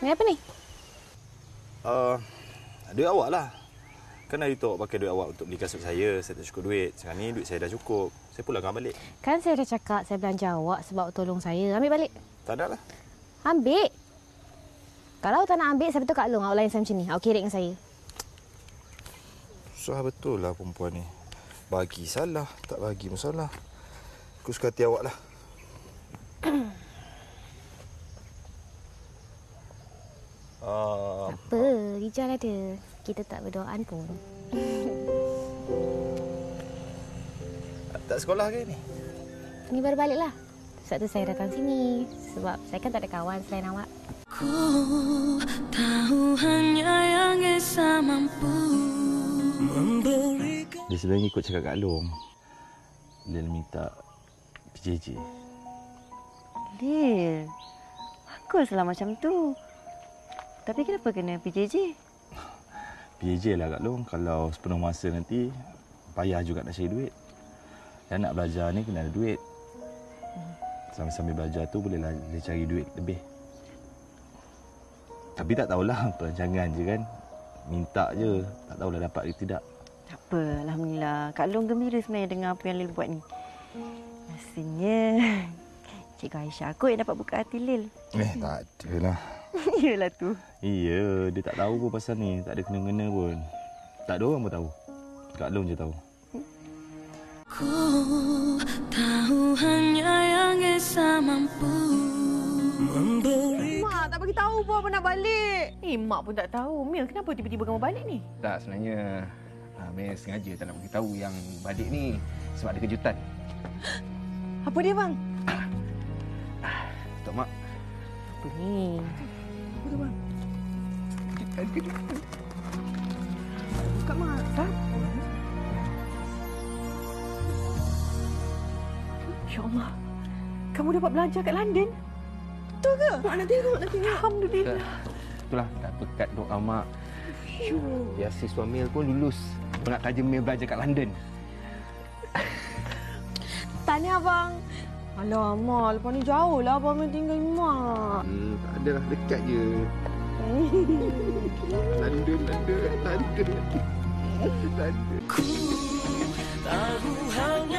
Ni apa ni? Uh, duit awak lah. Kan hari tu awak pakai duit awak untuk beli kasut saya. Saya tak cukup duit. Sekarang ni duit saya dah cukup. Saya pulangkan balik. Kan saya dah cakap saya belanja awak sebab tolong saya. Ambil balik. Tak ada lah. Ambil. Kalau tak nak ambil, saya betul Kak Long awak layan saya macam ni. Awak kira dengan saya. Susah betul lah perempuan ni. Bagi salah, tak bagi masalah. Aku suka hati awak lah. uh, Apa? Rijal ada. Kita tak berdoaan pun. tak sekolah ke ni? Ni baru balik lah. Sebab tu saya datang sini. Sebab saya kan tak ada kawan selain awak. Ku tahu hanya yang Esa mampu memberikan Dia sebenarnya ikut cakap Kak Long. Dia minta PJJ. Lil, baguslah macam tu. Tapi kenapa kena PJJ? PJJ lah Kak Long. Kalau sepenuh masa nanti, payah juga nak cari duit. Dan nak belajar ni kena ada duit. Sambil-sambil belajar tu bolehlah dia cari duit lebih. Tapi tak tahulah perancangan je kan. Minta je. Tak tahulah dapat ke tidak. Tak apa, Alhamdulillah. Kak Long gembira sebenarnya dengan apa yang Lil buat ni. Rasanya Cikgu Aisyah aku yang dapat buka hati Lil. Eh, tak ada lah. Iyalah tu. Iya, dia tak tahu pun pasal ni. Tak ada kena-kena pun. Tak ada orang pun tahu. Kak Long je tahu. Ku tahu hanya yang Esa mampu memberi Mak tak bagi tahu pun apa nak balik. Eh, mak pun tak tahu. Mil, kenapa tiba-tiba kamu balik ni? Tak, sebenarnya uh, Mel sengaja tak nak beritahu yang balik ni sebab ada kejutan. Apa dia bang? Tok Mak, Apa ni? Buka mak. Ya Allah. Kamu dapat belajar kat London? Betul ke? Mak nak tengok, nak tengok. Alhamdulillah. Itulah, tak berkat doa Mak. Beasiswa Mel pun lulus. Nak kerja Mel belajar kat London. Tanya abang. Alamak, lepas ni jauh lah abang tinggal mak. Hmm, tak ada lah, dekat je. London, London, London. London. Ku tahu hanya